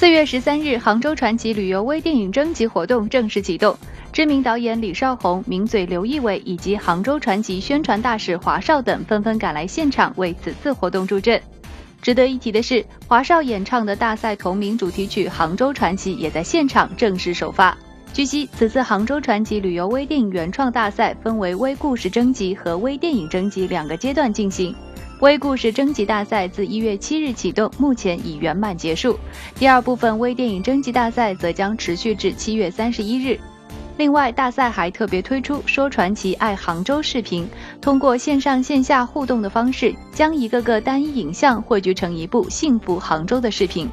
四月十三日，杭州传奇旅游微电影征集活动正式启动。知名导演李少红、名嘴刘仪伟以及杭州传奇宣传大使华少等纷纷赶来现场为此次活动助阵。值得一提的是，华少演唱的大赛同名主题曲《杭州传奇》也在现场正式首发。据悉，此次杭州传奇旅游微电影原创大赛分为微故事征集和微电影征集两个阶段进行。微故事征集大赛自一月七日启动，目前已圆满结束。第二部分微电影征集大赛则将持续至七月三十一日。另外，大赛还特别推出“说传奇爱杭州”视频，通过线上线下互动的方式，将一个个单一影像汇聚成一部幸福杭州的视频。